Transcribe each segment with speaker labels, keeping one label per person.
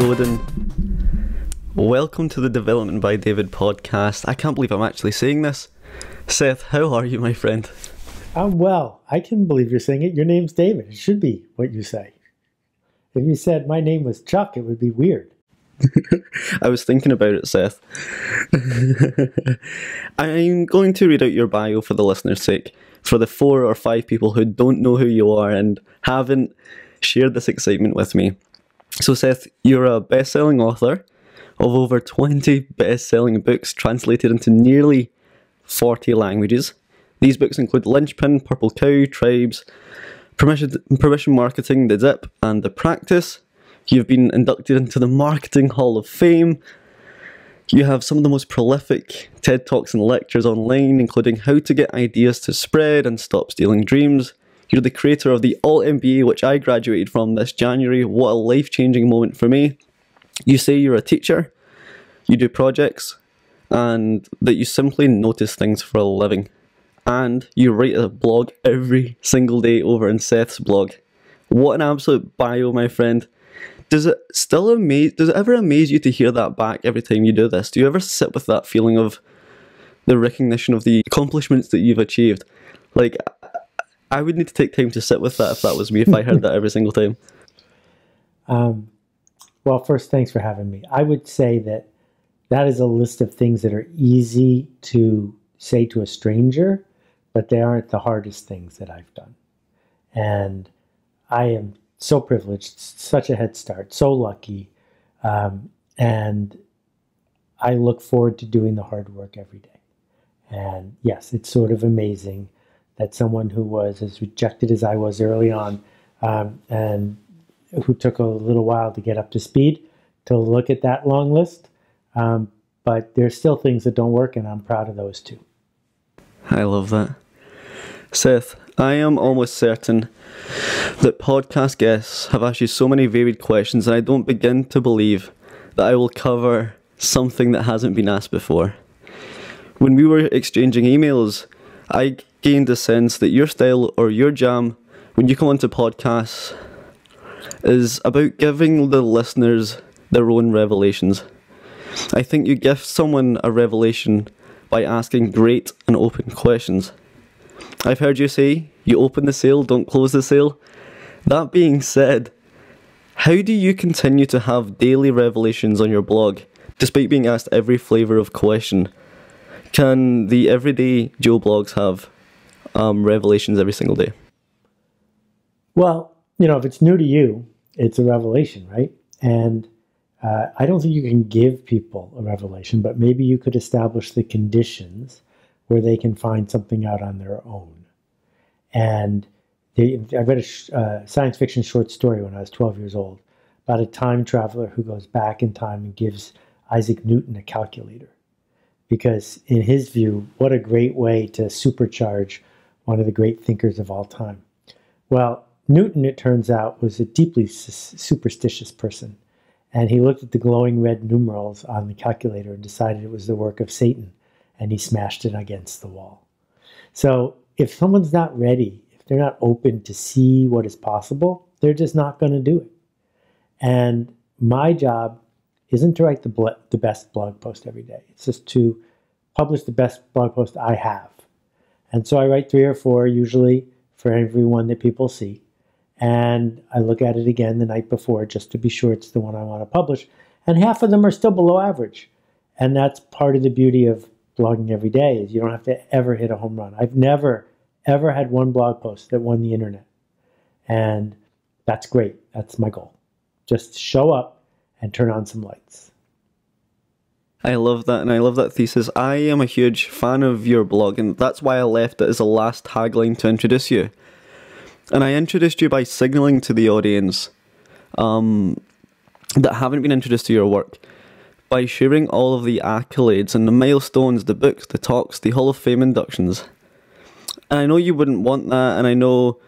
Speaker 1: Godin. Welcome to the Development by David podcast. I can't believe I'm actually saying this. Seth, how are you, my friend?
Speaker 2: I'm well. I can believe you're saying it. Your name's David. It should be what you say. If you said my name was Chuck, it would be weird.
Speaker 1: I was thinking about it, Seth. I'm going to read out your bio for the listener's sake, for the four or five people who don't know who you are and haven't shared this excitement with me. So, Seth, you're a best selling author of over 20 best selling books translated into nearly 40 languages. These books include Linchpin, Purple Cow, Tribes, Permission, Permission Marketing, The Dip, and The Practice. You've been inducted into the Marketing Hall of Fame. You have some of the most prolific TED Talks and lectures online, including How to Get Ideas to Spread and Stop Stealing Dreams, you're the creator of the altMBA, which I graduated from this January. What a life changing moment for me. You say you're a teacher, you do projects, and that you simply notice things for a living. And you write a blog every single day over in Seth's blog. What an absolute bio, my friend. Does it still amaze does it ever amaze you to hear that back every time you do this? Do you ever sit with that feeling of the recognition of the accomplishments that you've achieved? Like I would need to take time to sit with that if that was me, if I heard that every single time.
Speaker 2: Um, well, first, thanks for having me. I would say that that is a list of things that are easy to say to a stranger, but they aren't the hardest things that I've done. And I am so privileged, such a head start, so lucky. Um, and I look forward to doing the hard work every day. And yes, it's sort of amazing that someone who was as rejected as I was early on um, and who took a little while to get up to speed to look at that long list. Um, but there's still things that don't work, and I'm proud of those too.
Speaker 1: I love that. Seth, I am almost certain that podcast guests have asked you so many varied questions, and I don't begin to believe that I will cover something that hasn't been asked before. When we were exchanging emails, I gained a sense that your style or your jam when you come onto podcasts is about giving the listeners their own revelations. I think you give someone a revelation by asking great and open questions. I've heard you say, you open the sale, don't close the sale. That being said, how do you continue to have daily revelations on your blog, despite being asked every flavour of question? Can the everyday Joe Bloggs have um, revelations every single day?
Speaker 2: Well, you know, if it's new to you, it's a revelation, right? And uh, I don't think you can give people a revelation, but maybe you could establish the conditions where they can find something out on their own. And they, I read a sh- uh, science fiction short story when I was 12 years old about a time traveler who goes back in time and gives Isaac Newton a calculator. Because, in his view, what a great way to supercharge one of the great thinkers of all time. Well, Newton, it turns out, was a deeply superstitious person. And he looked at the glowing red numerals on the calculator and decided it was the work of Satan, and he smashed it against the wall. So, if someone's not ready, if they're not open to see what is possible, they're just not going to do it. And my job isn't to write the, the best blog post every day, it's just to publish the best blog post I have and so I write three or four usually for every one that people see. And I look at it again the night before just to be sure it's the one I want to publish. And half of them are still below average. And that's part of the beauty of blogging every day is you don't have to ever hit a home run. I've never, ever had one blog post that won the internet. And that's great. That's my goal. Just show up and turn on some lights.
Speaker 1: I love that, and I love that thesis. I am a huge fan of your blog, and that's why I left it as the last tagline to introduce you. And I introduced you by signaling to the audience um, that haven't been introduced to your work by sharing all of the accolades and the milestones, the books, the talks, the Hall of Fame inductions. And I know you wouldn't want that, and I know,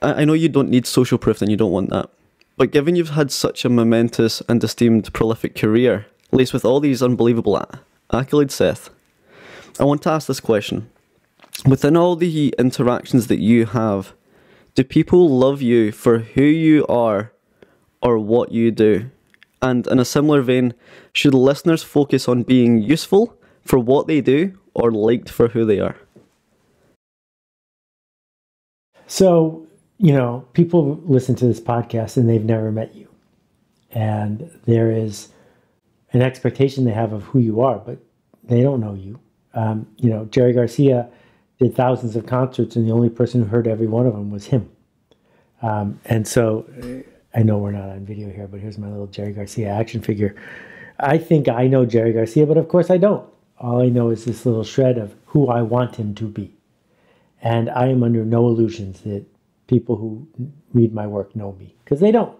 Speaker 1: I know you don't need social proof, and you don't want that. But given you've had such a momentous and esteemed prolific career, laced with all these unbelievable accolades, Seth, I want to ask this question. Within all the interactions that you have, do people love you for who you are or what you do? And in a similar vein, should listeners focus on being useful for what they do or liked for who they are?
Speaker 2: So, you know, people listen to this podcast and they've never met you. And there is an expectation they have of who you are, but they don't know you. Um, you know, Jerry Garcia did thousands of concerts, and the only person who heard every one of them was him. Um, and so I know we're not on video here, but here's my little Jerry Garcia action figure. I think I know Jerry Garcia, but of course I don't. All I know is this little shred of who I want him to be. And I am under no illusions that people who read my work know me, because they don't.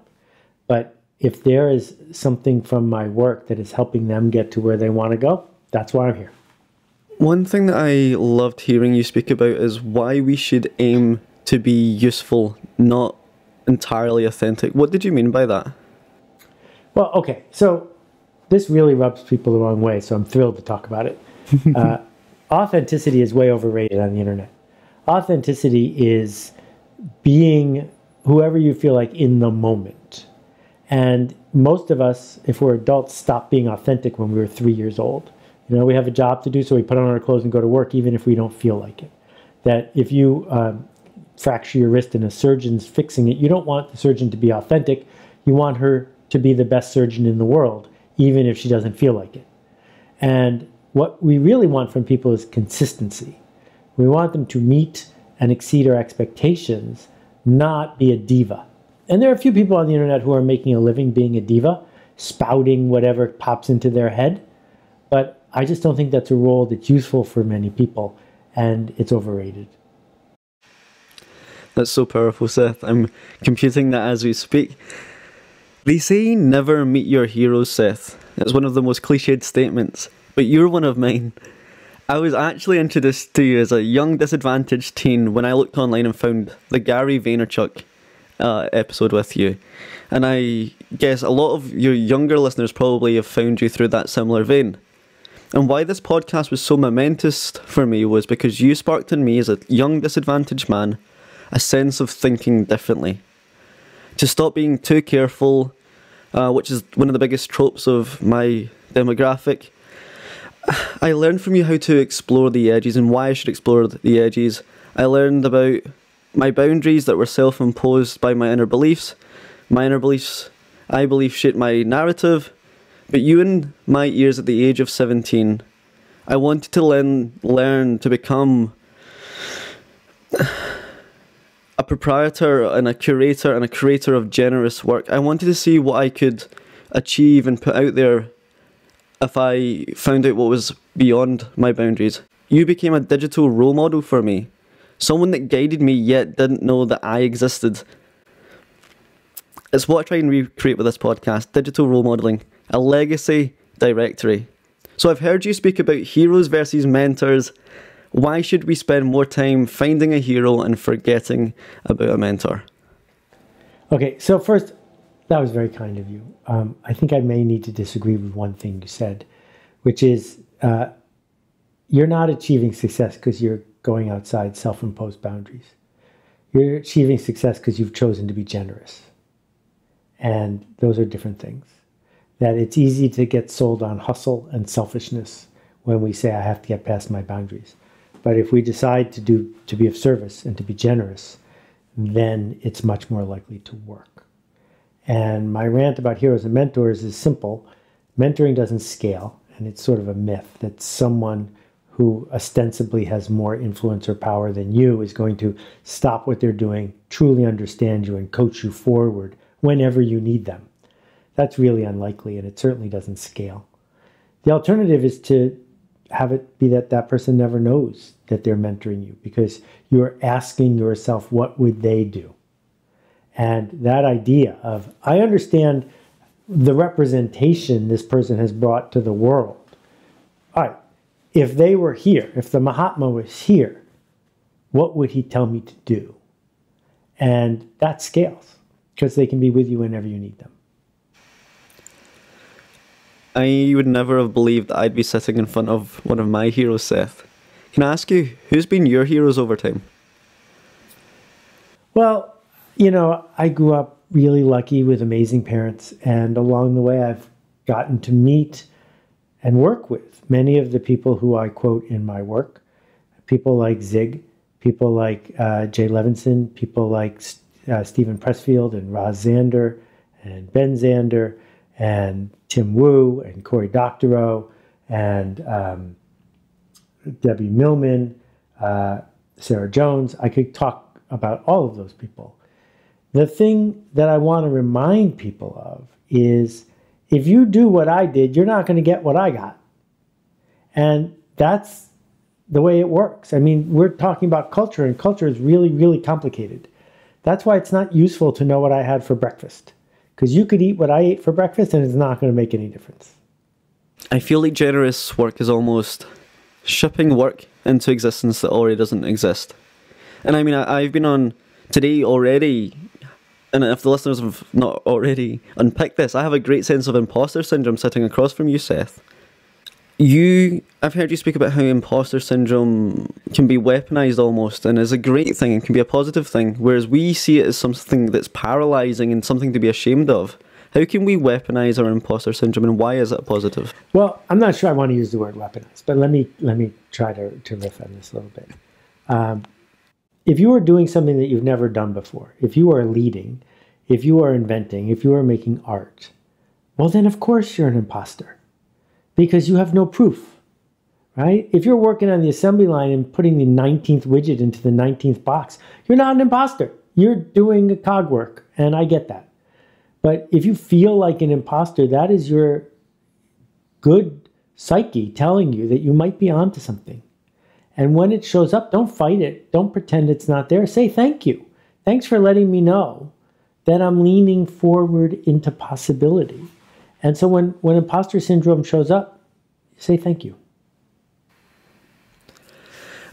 Speaker 2: But if there is something from my work that is helping them get to where they want to go, that's why I'm here.
Speaker 1: One thing that I loved hearing you speak about is why we should aim to be useful, not entirely authentic. What did you mean by that?
Speaker 2: Well, okay, so this really rubs people the wrong way, so I'm thrilled to talk about it. uh, authenticity is way overrated on the internet. Authenticity is being whoever you feel like in the moment. And most of us, if we're adults, stop being authentic when we were three years old. You know, we have a job to do, so we put on our clothes and go to work, even if we don't feel like it. That if you um, fracture your wrist and a surgeon's fixing it, you don't want the surgeon to be authentic. You want her to be the best surgeon in the world, even if she doesn't feel like it. And what we really want from people is consistency. We want them to meet and exceed our expectations, not be a diva. And there are a few people on the internet who are making a living being a diva, spouting whatever pops into their head. But I just don't think that's a role that's useful for many people, and it's overrated.
Speaker 1: That's so powerful, Seth. I'm computing that as we speak. They say never meet your heroes, Seth. It's one of the most cliched statements, but you're one of mine. I was actually introduced to you as a young disadvantaged teen when I looked online and found the Gary Vaynerchuk uh, episode with you. And I guess a lot of your younger listeners probably have found you through that similar vein. And why this podcast was so momentous for me was because you sparked in me as a young disadvantaged man a sense of thinking differently. To stop being too careful, uh, which is one of the biggest tropes of my demographic. I learned from you how to explore the edges and why I should explore the edges. I learned about my boundaries that were self imposed by my inner beliefs. My inner beliefs, I believe, shaped my narrative. But you, in my ears at the age of 17, I wanted to learn, learn to become a proprietor and a curator and a creator of generous work. I wanted to see what I could achieve and put out there if I found out what was beyond my boundaries. You became a digital role model for me, someone that guided me yet didn't know that I existed. It's what I try and recreate with this podcast digital role modeling, a legacy directory. So I've heard you speak about heroes versus mentors why should we spend more time finding a hero and forgetting about a mentor?
Speaker 2: Okay, so first, that was very kind of you. Um, I think I may need to disagree with one thing you said, which is uh, you're not achieving success because you're going outside self imposed boundaries. You're achieving success because you've chosen to be generous. And those are different things. That it's easy to get sold on hustle and selfishness when we say, I have to get past my boundaries. But if we decide to do to be of service and to be generous, then it's much more likely to work. And my rant about heroes and mentors is simple. Mentoring doesn't scale, and it's sort of a myth that someone who ostensibly has more influence or power than you is going to stop what they're doing, truly understand you, and coach you forward whenever you need them. That's really unlikely, and it certainly doesn't scale. The alternative is to have it be that that person never knows that they're mentoring you because you're asking yourself, what would they do? And that idea of, I understand the representation this person has brought to the world. All right, if they were here, if the Mahatma was here, what would he tell me to do? And that scales because they can be with you whenever you need them.
Speaker 1: I would never have believed that I'd be sitting in front of one of my heroes, Seth. Can I ask you, who's been your heroes over time?
Speaker 2: Well, you know, I grew up really lucky with amazing parents. And along the way, I've gotten to meet and work with many of the people who I quote in my work. People like Zig, people like uh, Jay Levinson, people like uh, Steven Pressfield and Roz Zander and Ben Zander and Tim Wu and Cory Doctorow and um, Debbie Millman, uh, Sarah Jones. I could talk about all of those people. The thing that I want to remind people of is if you do what I did, you're not going to get what I got. And that's the way it works. I mean, we're talking about culture, and culture is really, really complicated. That's why it's not useful to know what I had for breakfast. Because you could eat what I ate for breakfast and it's not going to make any difference.
Speaker 1: I feel like generous work is almost shipping work into existence that already doesn't exist. And I mean, I, have been on today already, and if the listeners have not already unpicked this, I have a great sense of imposter syndrome sitting across from you, Seth. You, I've heard you speak about how imposter syndrome can be weaponized almost and is a great thing and can be a positive thing, whereas we see it as something that's paralyzing and something to be ashamed of. How can we weaponize our imposter syndrome, and why is it positive?
Speaker 2: Well, I'm not sure I want to use the word weaponize, but let me let me try to, to riff on this a little bit. Um, if you are doing something that you've never done before, if you are leading, if you are inventing, if you are making art, well, then of course you're an imposter because you have no proof, right? If you're working on the assembly line and putting the 19th widget into the 19th box, you're not an imposter. You're doing a cog work, and I get that. But if you feel like an imposter, that is your good psyche telling you that you might be onto something. And when it shows up, don't fight it. Don't pretend it's not there. Say thank you. Thanks for letting me know that I'm leaning forward into possibility. And so when, when imposter syndrome shows up, say thank you.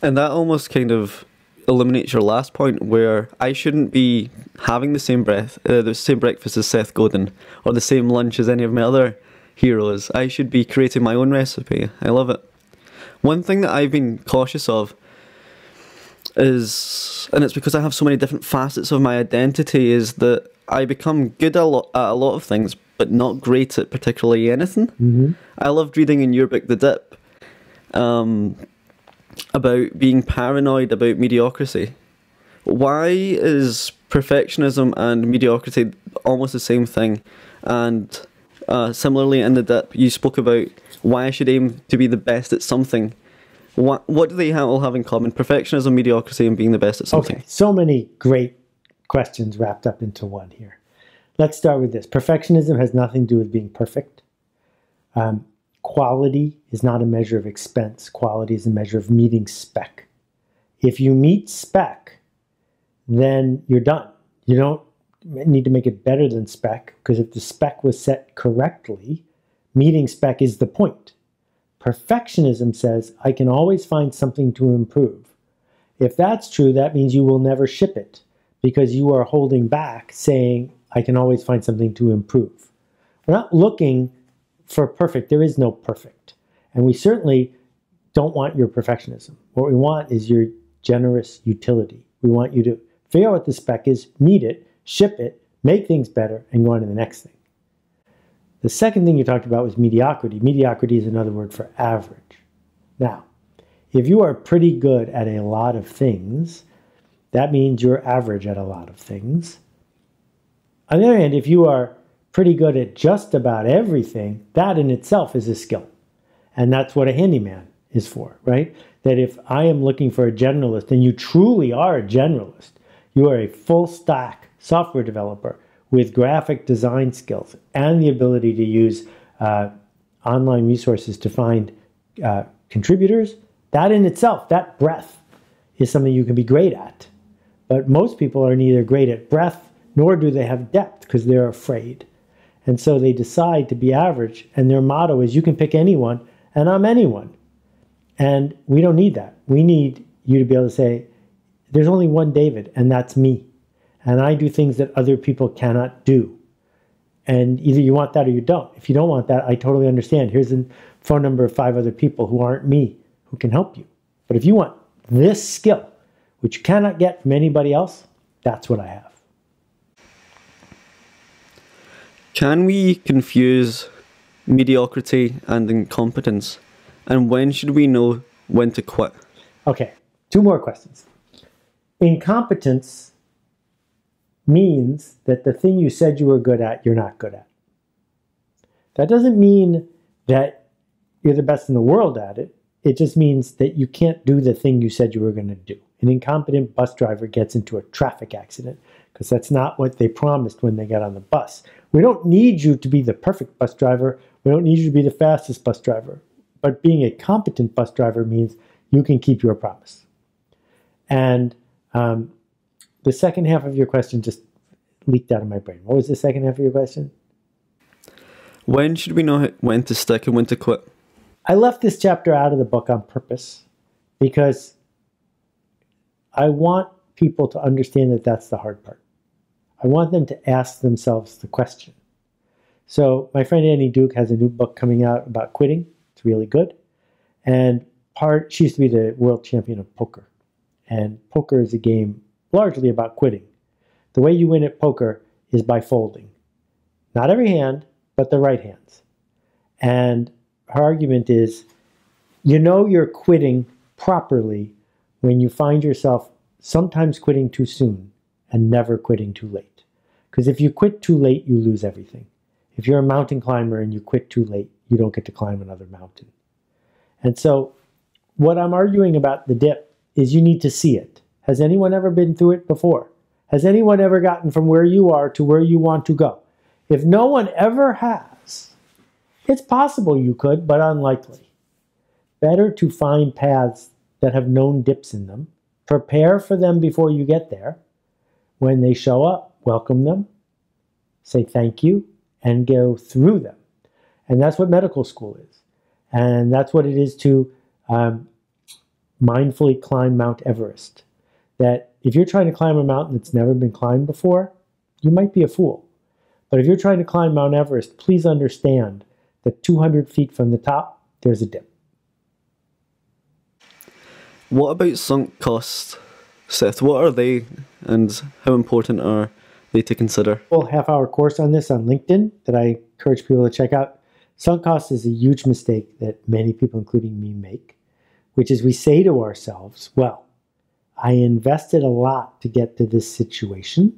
Speaker 1: And that almost kind of eliminates your last point where I shouldn't be having the same breath, uh, the same breakfast as Seth Godin or the same lunch as any of my other heroes. I should be creating my own recipe. I love it. One thing that I've been cautious of is, and it's because I have so many different facets of my identity, is that I become good at a lot, at a lot of things, but not great at particularly anything.
Speaker 2: Mm-hmm.
Speaker 1: I loved reading in your book, The Dip. Um, about being paranoid about mediocrity. Why is perfectionism and mediocrity almost the same thing? And uh, similarly, in the dip, you spoke about why I should aim to be the best at something. What, what do they all have in common? Perfectionism, mediocrity, and being the best at something.
Speaker 2: Okay, so many great questions wrapped up into one here. Let's start with this. Perfectionism has nothing to do with being perfect. Um, quality is not a measure of expense. Quality is a measure of meeting spec. If you meet spec, then you're done. You don't need to make it better than spec because if the spec was set correctly, meeting spec is the point. Perfectionism says, I can always find something to improve. If that's true, that means you will never ship it because you are holding back saying, I can always find something to improve. We're not looking for perfect, there is no perfect. And we certainly don't want your perfectionism. What we want is your generous utility. We want you to figure out what the spec is, meet it, ship it, make things better, and go on to the next thing. The second thing you talked about was mediocrity. Mediocrity is another word for average. Now, if you are pretty good at a lot of things, that means you're average at a lot of things. On the other hand, if you are pretty good at just about everything, that in itself is a skill. And that's what a handyman is for, right? That if I am looking for a generalist, and you truly are a generalist, you are a full stack software developer with graphic design skills and the ability to use uh, online resources to find uh, contributors, that in itself, that breadth, is something you can be great at. But most people are neither great at breadth nor do they have depth because they're afraid. And so they decide to be average. And their motto is you can pick anyone, and I'm anyone. And we don't need that. We need you to be able to say, there's only one David, and that's me. And I do things that other people cannot do. And either you want that or you don't. If you don't want that, I totally understand. Here's a phone number of five other people who aren't me who can help you. But if you want this skill, which you cannot get from anybody else, that's what I have.
Speaker 1: Can we confuse mediocrity and incompetence? And when should we know when to quit?
Speaker 2: Okay, two more questions. Incompetence means that the thing you said you were good at, you're not good at. That doesn't mean that you're the best in the world at it. It just means that you can't do the thing you said you were going to do. An incompetent bus driver gets into a traffic accident because that's not what they promised when they got on the bus. We don't need you to be the perfect bus driver. We don't need you to be the fastest bus driver. But being a competent bus driver means you can keep your promise. And um, the second half of your question just leaked out of my brain. What was the second half of your question?
Speaker 1: When should we know when to stick and when to quit?
Speaker 2: I left this chapter out of the book on purpose because I want people to understand that that's the hard part. I want them to ask themselves the question. So, my friend Annie Duke has a new book coming out about quitting. It's really good. And part, she used to be the world champion of poker. And poker is a game largely about quitting. The way you win at poker is by folding. Not every hand, but the right hands. And her argument is you know you're quitting properly when you find yourself sometimes quitting too soon and never quitting too late. Because if you quit too late, you lose everything. If you're a mountain climber and you quit too late, you don't get to climb another mountain. And so, what I'm arguing about the dip is you need to see it. Has anyone ever been through it before? Has anyone ever gotten from where you are to where you want to go? If no one ever has, it's possible you could, but unlikely. Better to find paths that have known dips in them, prepare for them before you get there. When they show up, welcome them, say thank you, and go through them. And that's what medical school is. And that's what it is to um, mindfully climb Mount Everest. That if you're trying to climb a mountain that's never been climbed before, you might be a fool. But if you're trying to climb Mount Everest, please understand that 200 feet from the top, there's a dip.
Speaker 1: What about sunk costs, Seth? What are they and how important are they to consider?
Speaker 2: Well, half hour course on this on LinkedIn that I encourage people to check out. Sunk cost is a huge mistake that many people, including me, make, which is we say to ourselves, well, I invested a lot to get to this situation,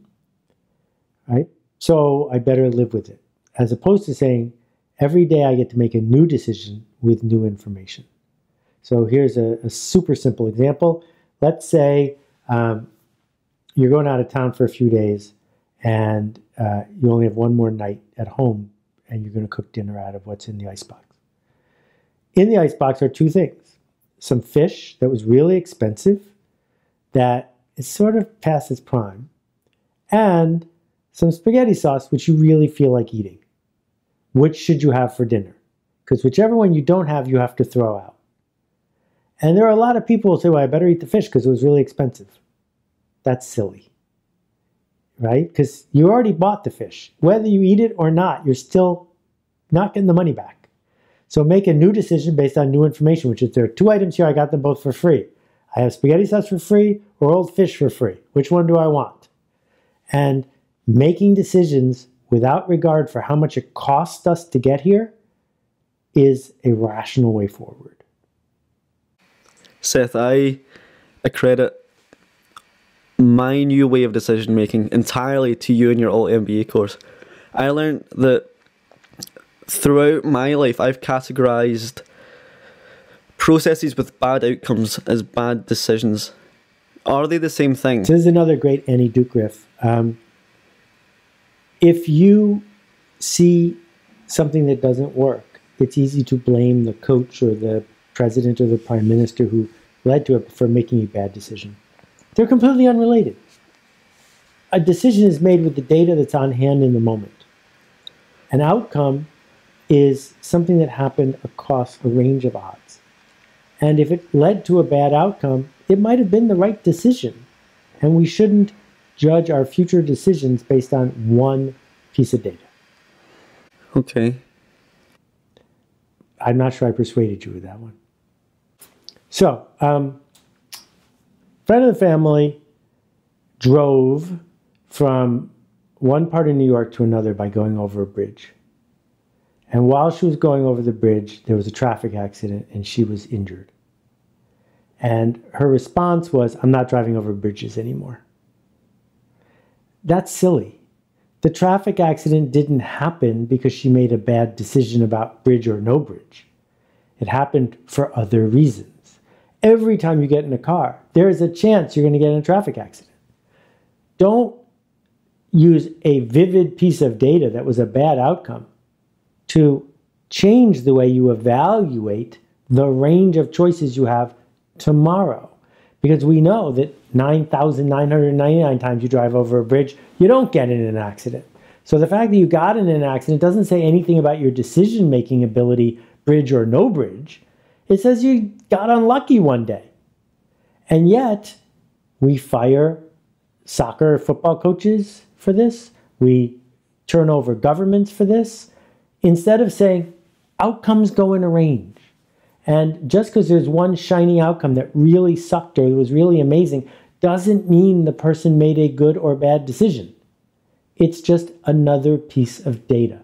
Speaker 2: right? So I better live with it. As opposed to saying, every day I get to make a new decision with new information. So here's a, a super simple example. Let's say um, you're going out of town for a few days and uh, you only have one more night at home and you're going to cook dinner out of what's in the icebox. In the icebox are two things some fish that was really expensive, that is sort of past its prime, and some spaghetti sauce, which you really feel like eating. Which should you have for dinner? Because whichever one you don't have, you have to throw out. And there are a lot of people who say, well, I better eat the fish because it was really expensive. That's silly. Right? Because you already bought the fish. Whether you eat it or not, you're still not getting the money back. So make a new decision based on new information, which is there are two items here. I got them both for free. I have spaghetti sauce for free or old fish for free. Which one do I want? And making decisions without regard for how much it costs us to get here is a rational way forward.
Speaker 1: Seth, I accredit my new way of decision making entirely to you and your alt MBA course. I learned that throughout my life, I've categorized processes with bad outcomes as bad decisions. Are they the same thing?
Speaker 2: This is another great Annie Duke riff. Um, if you see something that doesn't work, it's easy to blame the coach or the president or the prime minister who led to it for making a bad decision. They're completely unrelated. A decision is made with the data that's on hand in the moment. An outcome is something that happened across a range of odds. And if it led to a bad outcome, it might have been the right decision. And we shouldn't judge our future decisions based on one piece of data.
Speaker 1: Okay.
Speaker 2: I'm not sure I persuaded you with that one. So, um, friend of the family drove from one part of New York to another by going over a bridge. And while she was going over the bridge, there was a traffic accident and she was injured. And her response was, I'm not driving over bridges anymore. That's silly. The traffic accident didn't happen because she made a bad decision about bridge or no bridge. It happened for other reasons. Every time you get in a car, there is a chance you're going to get in a traffic accident. Don't use a vivid piece of data that was a bad outcome to change the way you evaluate the range of choices you have tomorrow. Because we know that 9,999 times you drive over a bridge, you don't get in an accident. So the fact that you got in an accident doesn't say anything about your decision making ability, bridge or no bridge. It says you got unlucky one day. And yet, we fire soccer football coaches for this. We turn over governments for this. Instead of saying outcomes go in a range. And just because there's one shiny outcome that really sucked or was really amazing doesn't mean the person made a good or bad decision. It's just another piece of data.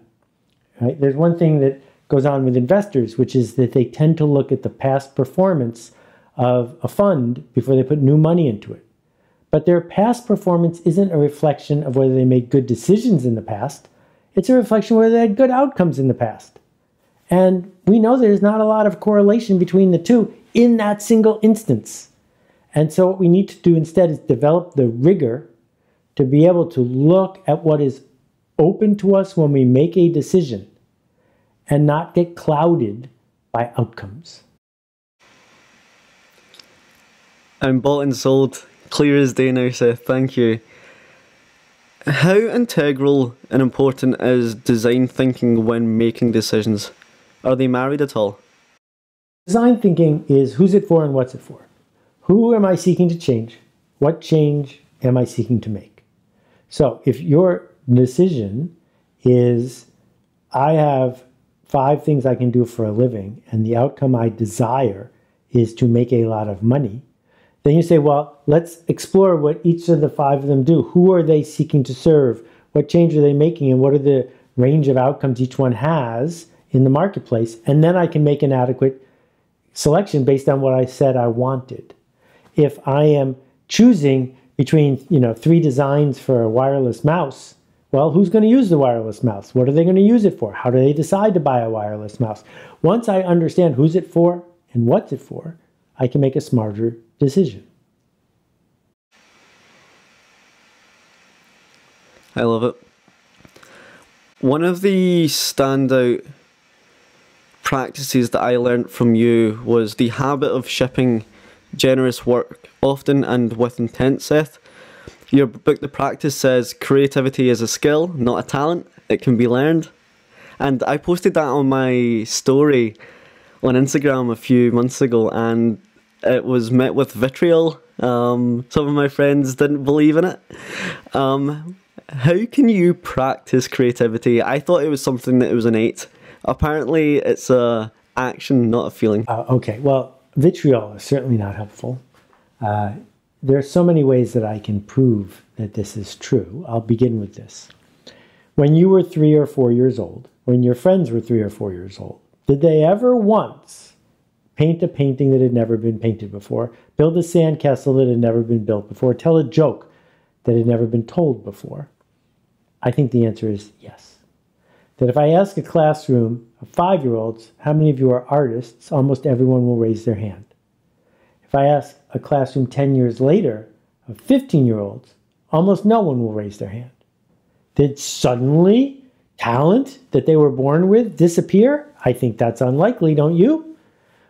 Speaker 2: Right? There's one thing that goes on with investors, which is that they tend to look at the past performance of a fund before they put new money into it. But their past performance isn't a reflection of whether they made good decisions in the past. It's a reflection whether they had good outcomes in the past. And we know there's not a lot of correlation between the two in that single instance. And so, what we need to do instead is develop the rigor to be able to look at what is open to us when we make a decision and not get clouded by outcomes.
Speaker 1: I'm bought and sold. Clear as day now, Seth. Thank you. How integral and important is design thinking when making decisions? Are they married at all?
Speaker 2: Design thinking is who's it for and what's it for? Who am I seeking to change? What change am I seeking to make? So if your decision is, I have five things I can do for a living, and the outcome I desire is to make a lot of money, then you say, well, let's explore what each of the five of them do. Who are they seeking to serve? What change are they making? And what are the range of outcomes each one has in the marketplace? And then I can make an adequate selection based on what I said I wanted. If I am choosing between you know three designs for a wireless mouse, well, who's going to use the wireless mouse? What are they going to use it for? How do they decide to buy a wireless mouse? Once I understand who's it for and what's it for, I can make a smarter decision.
Speaker 1: I love it. One of the standout practices that I learned from you was the habit of shipping generous work, often and with intent, Seth. Your book, The Practice, says creativity is a skill, not a talent. It can be learned. And I posted that on my story on Instagram a few months ago, and it was met with vitriol. Um, some of my friends didn't believe in it. Um, how can you practice creativity? I thought it was something that was innate. Apparently, it's a action, not a feeling.
Speaker 2: Uh, okay, well, vitriol is certainly not helpful. Uh, there are so many ways that I can prove that this is true. I'll begin with this. When you were three or four years old, when your friends were three or four years old, did they ever once paint a painting that had never been painted before, build a sandcastle that had never been built before, tell a joke that had never been told before? I think the answer is yes. That if I ask a classroom of five year olds, how many of you are artists, almost everyone will raise their hand. If I ask a classroom 10 years later of 15 year olds, almost no one will raise their hand. Did suddenly talent that they were born with disappear? I think that's unlikely, don't you?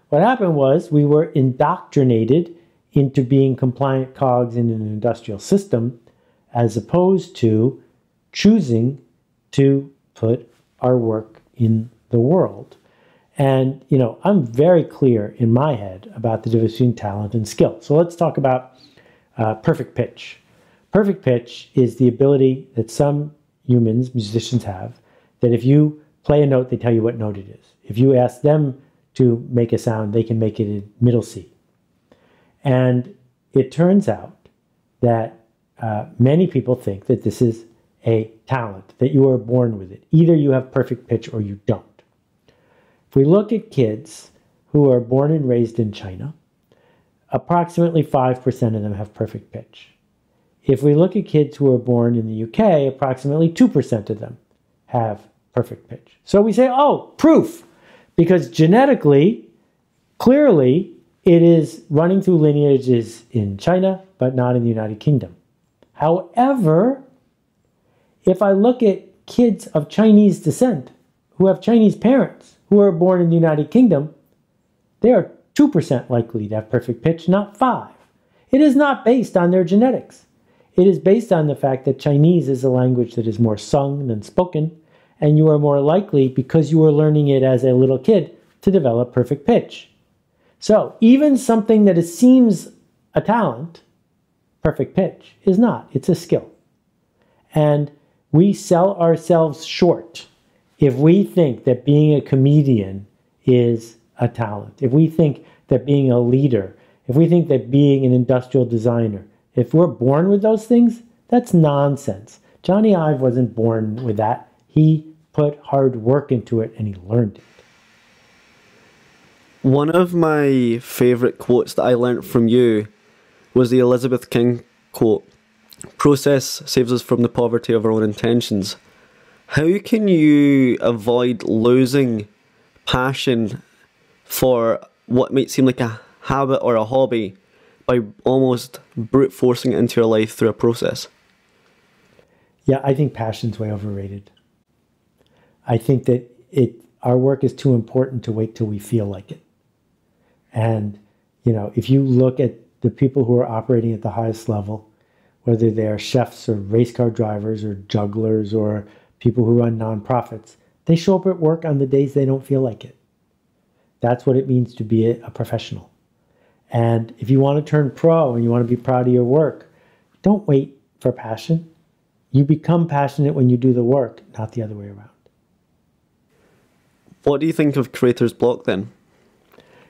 Speaker 2: What happened was we were indoctrinated into being compliant cogs in an industrial system as opposed to choosing to put our work in the world. And, you know, I'm very clear in my head about the difference between talent and skill. So let's talk about uh, perfect pitch. Perfect pitch is the ability that some humans, musicians have, that if you play a note, they tell you what note it is. If you ask them to make a sound, they can make it in middle C. And it turns out that uh, many people think that this is a talent, that you are born with it. Either you have perfect pitch or you don't. If we look at kids who are born and raised in China, approximately 5% of them have perfect pitch. If we look at kids who are born in the UK, approximately 2% of them have perfect pitch. So we say, oh, proof, because genetically, clearly, it is running through lineages in China, but not in the United Kingdom. However, if I look at kids of Chinese descent who have Chinese parents who are born in the United Kingdom, they are 2% likely to have perfect pitch, not 5. It is not based on their genetics. It is based on the fact that Chinese is a language that is more sung than spoken, and you are more likely, because you were learning it as a little kid, to develop perfect pitch. So even something that it seems a talent, perfect pitch, is not. It's a skill. And we sell ourselves short if we think that being a comedian is a talent, if we think that being a leader, if we think that being an industrial designer, if we're born with those things, that's nonsense. Jony Ive wasn't born with that. He put hard work into it and he learned it.
Speaker 1: One of my favorite quotes that I learned from you was the Elizabeth King quote Process saves us from the poverty of our own intentions. How can you avoid losing passion for what might seem like a habit or a hobby by almost brute forcing it into your life through a process?
Speaker 2: Yeah, I think passion's way overrated. I think that it our work is too important to wait till we feel like it. And you know, if you look at the people who are operating at the highest level, whether they are chefs or race car drivers or jugglers or people who run nonprofits, they show up at work on the days they don't feel like it. That's what it means to be a, a professional. And if you want to turn pro and you want to be proud of your work, don't wait for passion. You become passionate when you do the work, not the other way around.
Speaker 1: What do you think of creator's block then?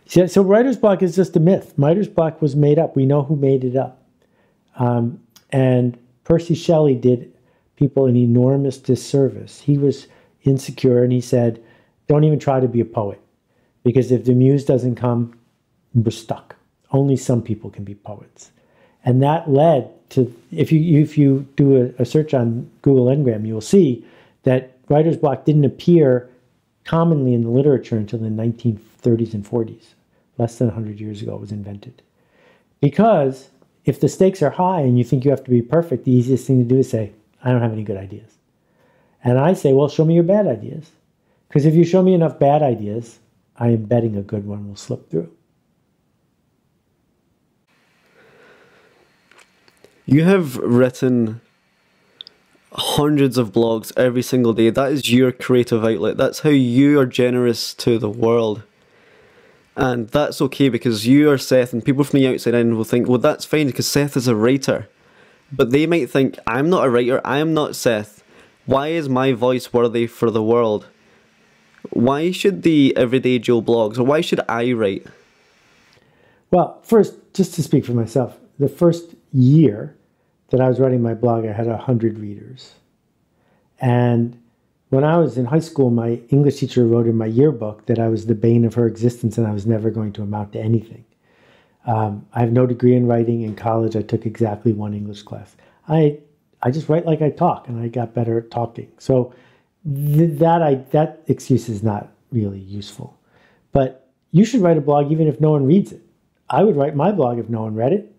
Speaker 2: So, so writer's block is just a myth. Writer's block was made up. We know who made it up. Um, and Percy Shelley did people an enormous disservice. He was insecure and he said, Don't even try to be a poet because if the muse doesn't come, we're stuck. Only some people can be poets. And that led to, if you, if you do a, a search on Google Ngram, you will see that writer's block didn't appear commonly in the literature until the 1930s and 40s. Less than 100 years ago, it was invented. Because if the stakes are high and you think you have to be perfect, the easiest thing to do is say, I don't have any good ideas. And I say, well, show me your bad ideas. Because if you show me enough bad ideas, I am betting a good one will slip through.
Speaker 1: You have written hundreds of blogs every single day. That is your creative outlet. That's how you are generous to the world. And that's okay because you are Seth, and people from the outside in will think, well, that's fine because Seth is a writer. But they might think, I'm not a writer, I am not Seth. Why is my voice worthy for the world? Why should the Everyday Joe Bloggs, or why should I write?
Speaker 2: Well, first, just to speak for myself, the first year that I was writing my blog, I had 100 readers. And when I was in high school, my English teacher wrote in my yearbook that I was the bane of her existence and I was never going to amount to anything. Um, I have no degree in writing. In college, I took exactly one English class. I I just write like I talk, and I got better at talking. So th- that I that excuse is not really useful. But you should write a blog even if no one reads it. I would write my blog if no one read it,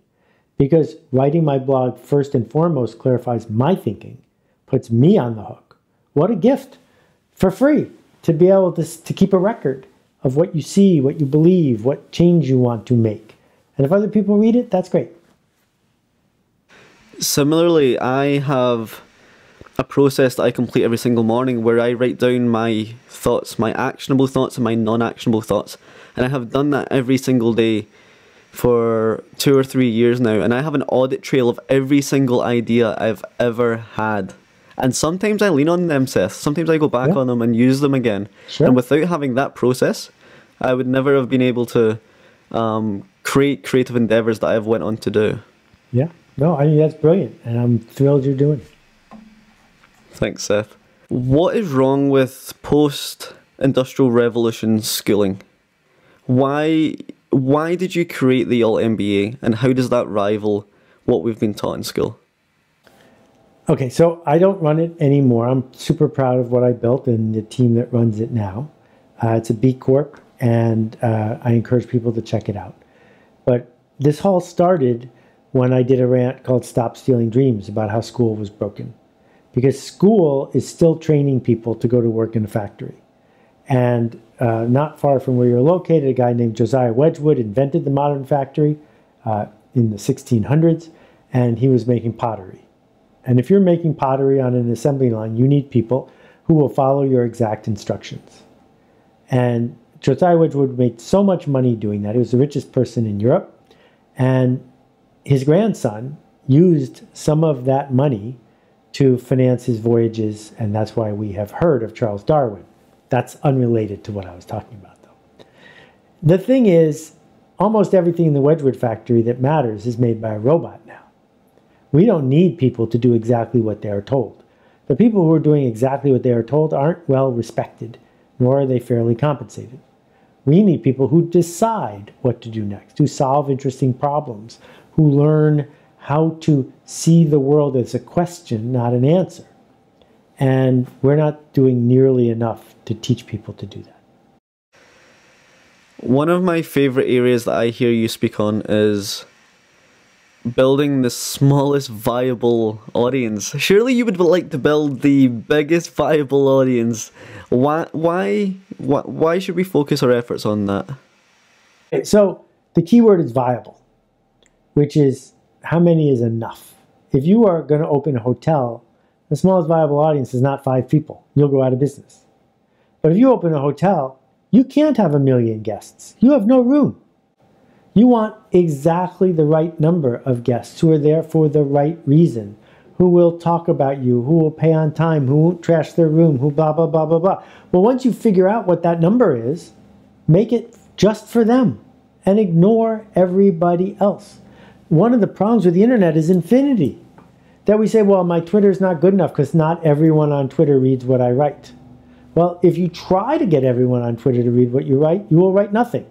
Speaker 2: because writing my blog first and foremost clarifies my thinking, puts me on the hook what a gift for free to be able to, to keep a record of what you see, what you believe, what change you want to make. And if other people read it, that's great.
Speaker 1: Similarly, I have a process that I complete every single morning where I write down my thoughts, my actionable thoughts and my non actionable thoughts. And I have done that every single day for two or three years now. And I have an audit trail of every single idea I've ever had. And sometimes I lean on them, Seth. Sometimes I go back yeah. on them and use them again. Sure. And without having that process, I would never have been able to um, create creative endeavors that I've went on to do.
Speaker 2: Yeah. No, I mean that's brilliant, and I'm thrilled you're doing it.
Speaker 1: Thanks, Seth. What is wrong with post industrial revolution schooling? Why why did you create the altMBA and how does that rival what we've been taught in school?
Speaker 2: Okay, so I don't run it anymore. I'm super proud of what I built and the team that runs it now. Uh, it's a B Corp, and uh, I encourage people to check it out. But this all started when I did a rant called Stop Stealing Dreams about how school was broken. Because school is still training people to go to work in a factory. And uh, not far from where you're located, a guy named Josiah Wedgwood invented the modern factory uh, in the 1600s, and he was making pottery. And if you're making pottery on an assembly line, you need people who will follow your exact instructions. And Josiah Wedgwood made so much money doing that. He was the richest person in Europe. And his grandson used some of that money to finance his voyages. And that's why we have heard of Charles Darwin. That's unrelated to what I was talking about, though. The thing is, almost everything in the Wedgwood factory that matters is made by a robot now. We don't need people to do exactly what they are told. The people who are doing exactly what they are told aren't well respected, nor are they fairly compensated. We need people who decide what to do next, who solve interesting problems, who learn how to see the world as a question, not an answer. And we're not doing nearly enough to teach people to do that.
Speaker 1: One of my favorite areas that I hear you speak on is building the smallest viable audience. Surely you would like to build the biggest viable audience. Why why why, why should we focus our efforts on that?
Speaker 2: So the key word is viable, which is how many is enough. If you are going to open a hotel, the smallest viable audience is not five people. You'll go out of business. But if you open a hotel, you can't have a million guests. You have no room. You want exactly the right number of guests who are there for the right reason, who will talk about you, who will pay on time, who won't trash their room, who blah, blah, blah, blah, blah. Well, once you figure out what that number is, make it just for them and ignore everybody else. One of the problems with the internet is infinity. That we say, well, my Twitter is not good enough because not everyone on Twitter reads what I write. Well, if you try to get everyone on Twitter to read what you write, you will write nothing.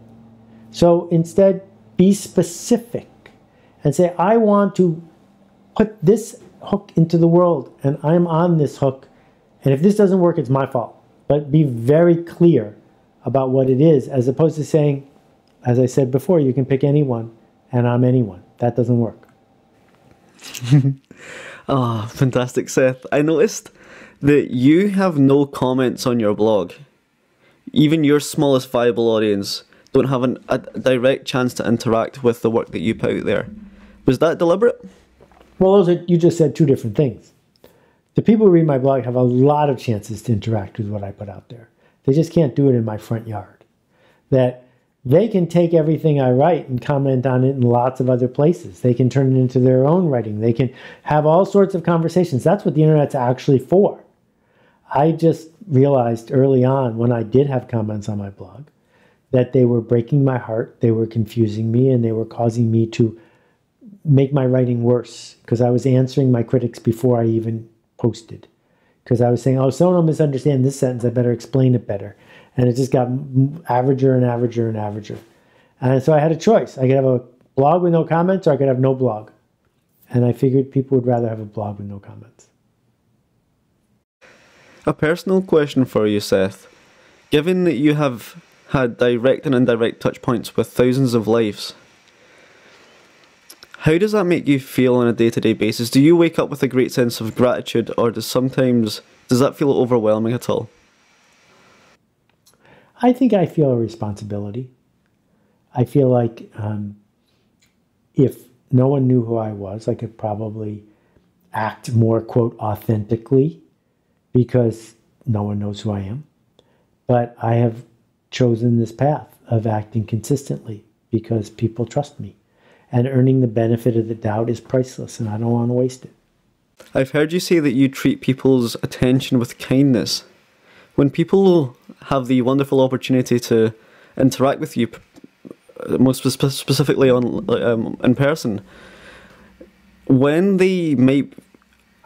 Speaker 2: So instead, be specific and say, I want to put this hook into the world and I'm on this hook. And if this doesn't work, it's my fault. But be very clear about what it is, as opposed to saying, as I said before, you can pick anyone and I'm anyone. That doesn't work.
Speaker 1: Oh, fantastic, Seth. I noticed that you have no comments on your blog. Even your smallest viable audience don't have an, a direct chance to interact with the work that you put out there. Was that deliberate?
Speaker 2: Well, those you just said two different things. The people who read my blog have a lot of chances to interact with what I put out there. They just can't do it in my front yard. That they can take everything I write and comment on it in lots of other places. They can turn it into their own writing. They can have all sorts of conversations. That's what the internet's actually for. I just realized early on when I did have comments on my blog that they were breaking my heart, they were confusing me, and they were causing me to make my writing worse because I was answering my critics before I even posted. Because I was saying, oh, someone will misunderstand this sentence, I better explain it better. And it just got averager and averager and averager. And so I had a choice. I could have a blog with no comments or I could have no blog. And I figured people would rather have a blog with no comments.
Speaker 1: A personal question for you, Seth. Given that you have had direct and indirect touch points with thousands of lives. How does that make you feel on a day to day basis? Do you wake up with a great sense of gratitude, or does sometimes does that feel overwhelming at all?
Speaker 2: I think I feel a responsibility. I feel like um, if no one knew who I was, I could probably act more, quote, authentically because no one knows who I am. But I have chosen this path of acting consistently because people trust me. And earning the benefit of the doubt is priceless, and I don't want to waste it.
Speaker 1: I've heard you say that you treat people's attention with kindness. When people have the wonderful opportunity to interact with you, most specifically on um, in person, when they might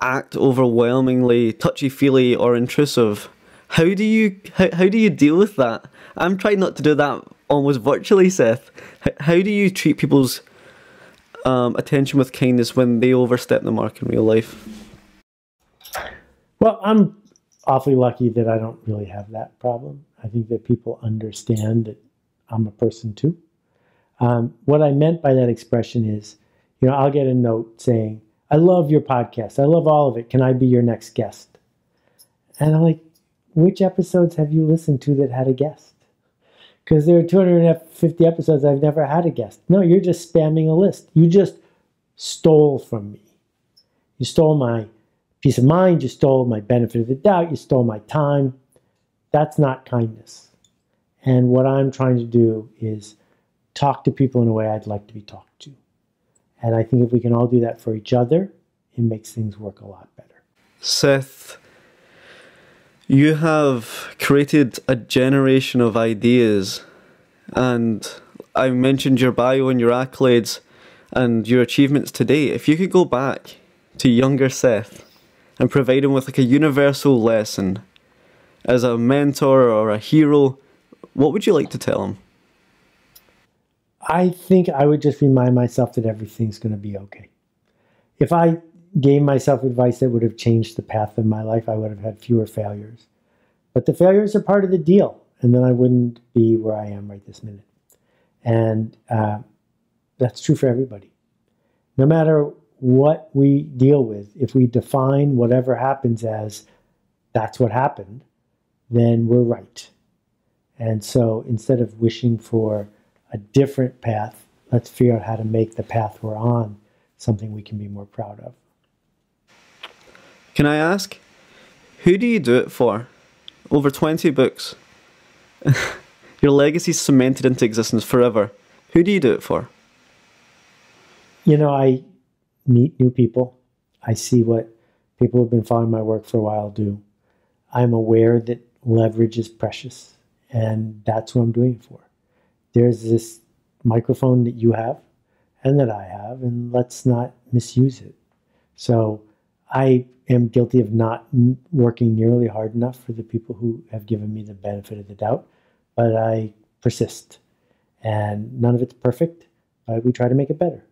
Speaker 1: act overwhelmingly touchy feely or intrusive. How do you how, how do you deal with that? I'm trying not to do that almost virtually, Seth. How do you treat people's um, attention with kindness when they overstep the mark in real life?
Speaker 2: Well, I'm awfully lucky that I don't really have that problem. I think that people understand that I'm a person too. Um, what I meant by that expression is, you know, I'll get a note saying, I love your podcast. I love all of it. Can I be your next guest? And I'm like, which episodes have you listened to that had a guest? Because there are 250 episodes I've never had a guest. No, you're just spamming a list. You just stole from me. You stole my peace of mind. You stole my benefit of the doubt. You stole my time. That's not kindness. And what I'm trying to do is talk to people in a way I'd like to be talked to. And I think if we can all do that for each other, it makes things work a lot better.
Speaker 1: Seth, you have created a generation of ideas, and I mentioned your bio and your accolades and your achievements today. If you could go back to younger Seth and provide him with like a universal lesson as a mentor or a hero, what would you like to tell him?
Speaker 2: I think I would just remind myself that everything's going to be okay. If I gave myself advice that would have changed the path of my life, I would have had fewer failures. But the failures are part of the deal, and then I wouldn't be where I am right this minute. And uh, that's true for everybody. No matter what we deal with, if we define whatever happens as that's what happened, then we're right. And so instead of wishing for a different path, let's figure out how to make the path we're on something we can be more proud of.
Speaker 1: Can I ask, who do you do it for? Over 20 books. Your legacy cemented into existence forever. Who do you do it for?
Speaker 2: You know, I meet new people. I see what people who've been following my work for a while do. I'm aware that leverage is precious, and that's what I'm doing it for. There's this microphone that you have and that I have, and let's not misuse it. So I am guilty of not working nearly hard enough for the people who have given me the benefit of the doubt, but I persist. And none of it's perfect, but we try to make it better.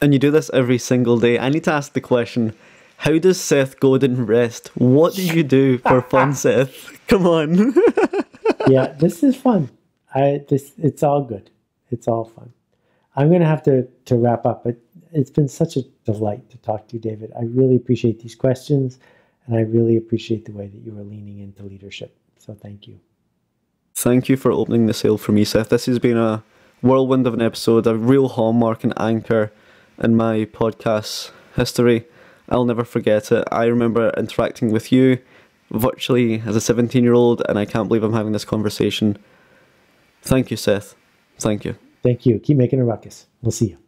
Speaker 1: And you do this every single day. I need to ask the question how does Seth Godin rest? What do you do for fun, Seth? Come on.
Speaker 2: yeah, this is fun. I this it's all good. It's all fun. I'm gonna have to to wrap up, but it's been such a delight to talk to you, David. I really appreciate these questions, and I really appreciate the way that you are leaning into leadership. So thank you.
Speaker 1: Thank you for opening the sale for me, Seth. This has been a whirlwind of an episode, a real hallmark and anchor in my podcast history. I'll never forget it. I remember interacting with you virtually as a 17 year old, and I can't believe I'm having this conversation. Thank you, Seth. Thank you.
Speaker 2: Thank you. Keep making a ruckus. We'll see you.